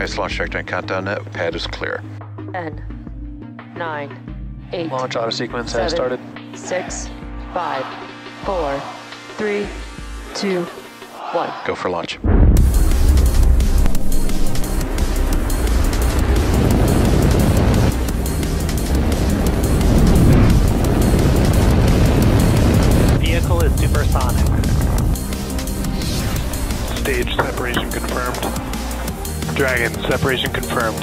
Nice launch trajectory countdown net. Pad is clear. 10, 9, 8, Launch auto sequence has started. 6, 5, 4, 3, 2, 1. Go for launch. Dragon, separation confirmed.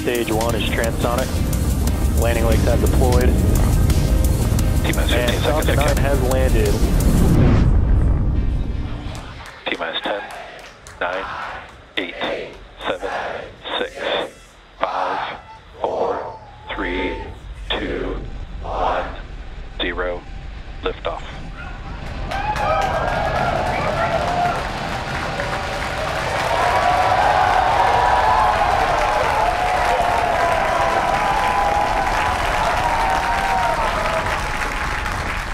Stage one is transonic. Landing legs have deployed. T-minus 15 And seconds. Falcon 9 has landed. T-minus 10, 9, 8, 7, 6, 5, 4, 3, 2, 1, 0. Liftoff.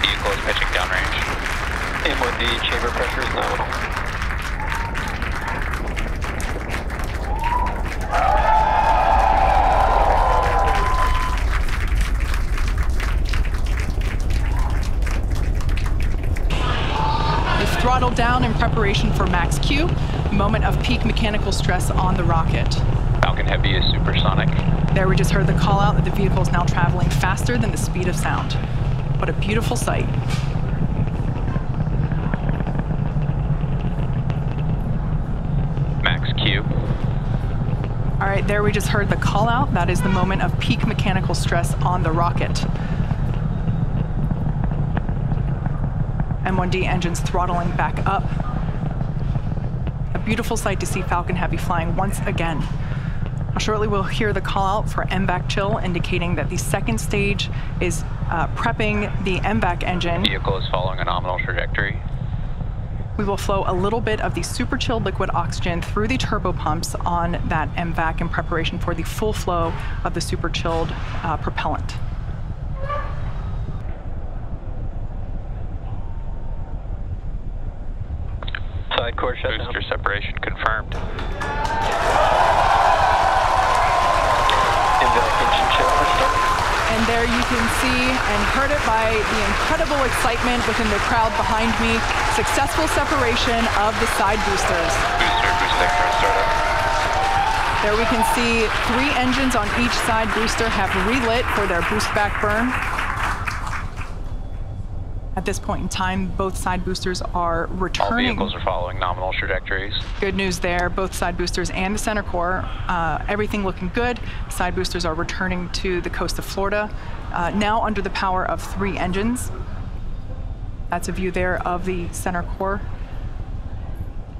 Vehicle is pitching downrange. M1D chamber pressure is nominal. is throttled down in preparation for max Q, moment of peak mechanical stress on the rocket. Falcon Heavy is supersonic. There we just heard the call out that the vehicle is now traveling faster than the speed of sound. What a beautiful sight. Max Q. All right, there we just heard the call out. That is the moment of peak mechanical stress on the rocket. M1D engines throttling back up. A beautiful sight to see Falcon Heavy flying once again. Shortly, we'll hear the call out for MVAC chill, indicating that the second stage is uh, prepping the MVAC engine. Vehicle is following a nominal trajectory. We will flow a little bit of the super chilled liquid oxygen through the turbo pumps on that MVAC in preparation for the full flow of the super chilled uh, propellant. Side core shutdown. Booster separation confirmed. MVAC engine chill has started. And there you can see and heard it by the incredible excitement within the crowd behind me. Successful separation of the side boosters. Booster boostback startup. There we can see three engines on each side booster have relit for their boost back burn. At this point in time, both side boosters are returning. All vehicles are following nominal trajectories. Good news there, both side boosters and the center core, uh, everything looking good. Side boosters are returning to the coast of Florida, uh, now under the power of three engines. That's a view there of the center core.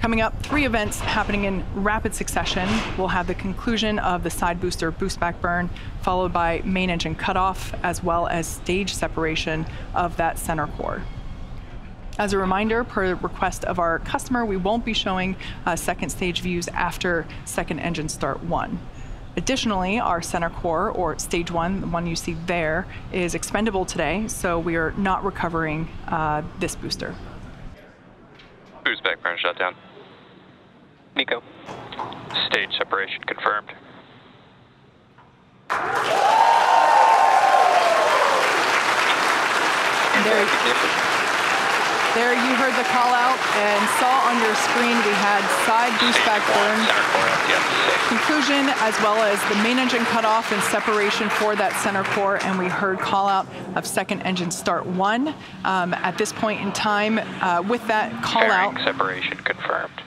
Coming up, three events happening in rapid succession. We'll have the conclusion of the side booster boost back burn, followed by main engine cutoff, as well as stage separation of that center core. As a reminder, per request of our customer, we won't be showing uh, second stage views after second engine start one. Additionally, our center core, or stage one, the one you see there, is expendable today, so we are not recovering uh, this booster. Boost back burn shutdown. MECO. Stage separation confirmed. There, There you heard the call out and saw on your screen we had side boost back burn Center core FTS is safe. conclusion as well as the main engine cutoff and separation for that center core and we heard call out of second engine start one. Um, at this point in time uh, with that call out, Fairing separation confirmed.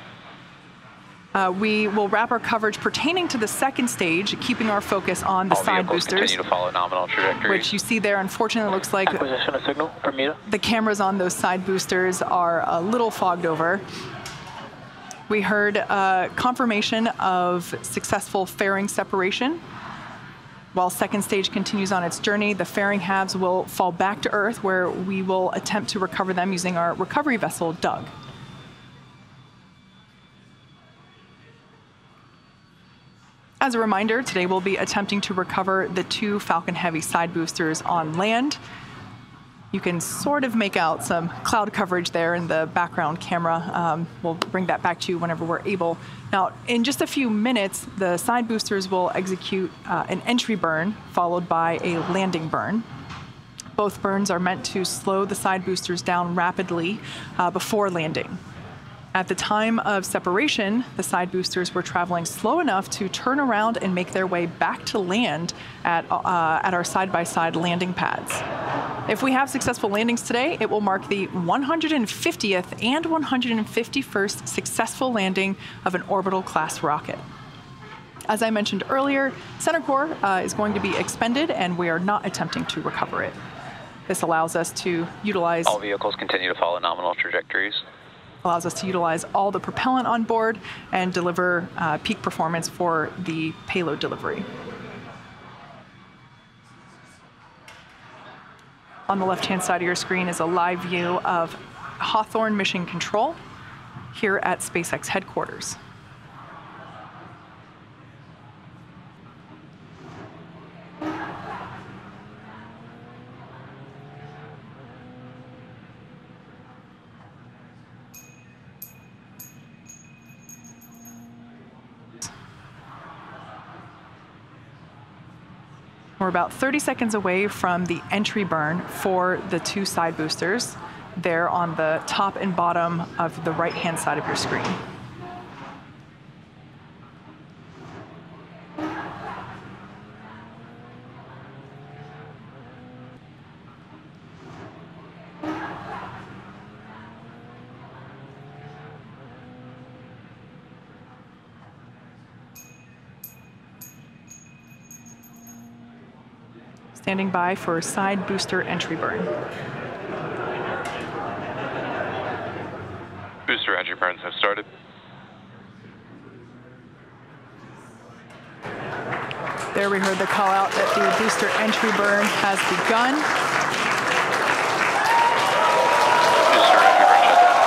Uh, we will wrap our coverage pertaining to the second stage, keeping our focus on the All side boosters, to follow nominal trajectories. which you see there unfortunately looks like Acquisition of signal, Bermuda. the cameras on those side boosters are a little fogged over. We heard uh, confirmation of successful fairing separation. While second stage continues on its journey, the fairing halves will fall back to Earth where we will attempt to recover them using our recovery vessel, Doug. As a reminder, today we'll be attempting to recover the two Falcon Heavy side boosters on land. You can sort of make out some cloud coverage there in the background camera. Um, we'll bring that back to you whenever we're able. Now, in just a few minutes, the side boosters will execute uh, an entry burn followed by a landing burn. Both burns are meant to slow the side boosters down rapidly uh, before landing. At the time of separation, the side boosters were traveling slow enough to turn around and make their way back to land at, uh, at our side by side landing pads. If we have successful landings today, it will mark the 150th and 151st successful landing of an orbital class rocket. As I mentioned earlier, center core uh, is going to be expended and we are not attempting to recover it. This allows us to utilize All vehicles continue to follow nominal trajectories. Allows us to utilize all the propellant on board and deliver uh, peak performance for the payload delivery. On the left-hand side of your screen is a live view of Hawthorne Mission Control here at SpaceX headquarters. We're about 30 seconds away from the entry burn for the two side boosters. They're on the top and bottom of the right-hand side of your screen. Standing by for side booster entry burn. Booster entry burns have started. There we heard the call out that the booster entry burn has begun. Booster entry burn shut down.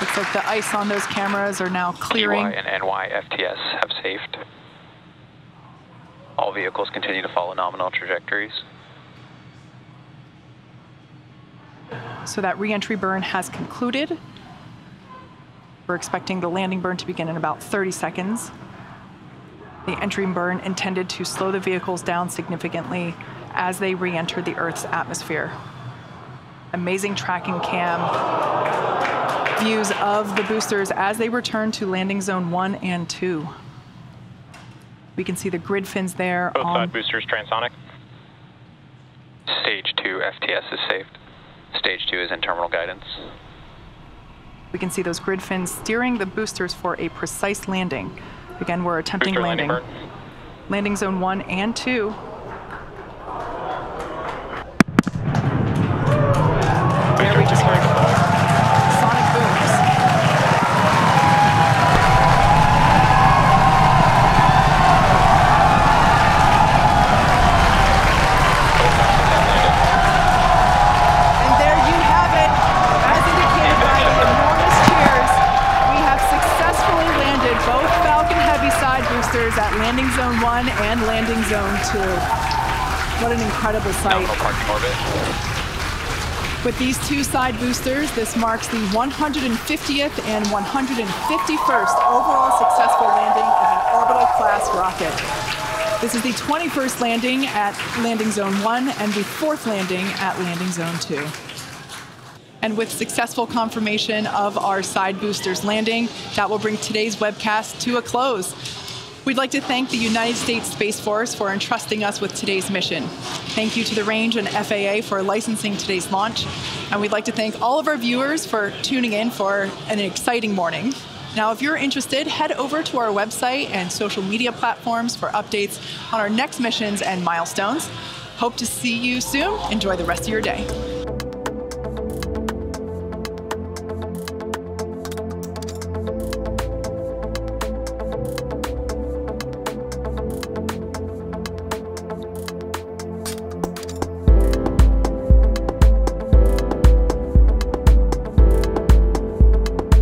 Looks like the ice on those cameras are now clearing. EY and NY FTS have safed. All vehicles continue to follow nominal trajectories. So that reentry burn has concluded. We're expecting the landing burn to begin in about 30 seconds. The entry burn intended to slow the vehicles down significantly as they re-enter the Earth's atmosphere. Amazing tracking cam views of the boosters as they return to landing zone one and two. We can see the grid fins there Both on side boosters transonic. Stage 2 FTS is saved. Stage 2 is in terminal guidance. We can see those grid fins steering the boosters for a precise landing. Again, we're attempting landing landing. Landing zone one and two. Zone one and landing zone two. What an incredible sight. Nominal parking orbit. With these two side boosters, this marks the 150th and 151st overall successful landing of an orbital class rocket. This is the 21st landing at Landing Zone 1 and the fourth landing at Landing Zone 2. And with successful confirmation of our side boosters landing, that will bring today's webcast to a close. We'd like to thank the United States Space Force for entrusting us with today's mission. Thank you to the range and FAA for licensing today's launch. And we'd like to thank all of our viewers for tuning in for an exciting morning. Now, if you're interested, head over to our website and social media platforms for updates on our next missions and milestones. Hope to see you soon. Enjoy the rest of your day.